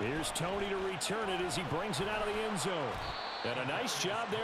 Here's Tony to return it as he brings it out of the end zone. And a nice job there.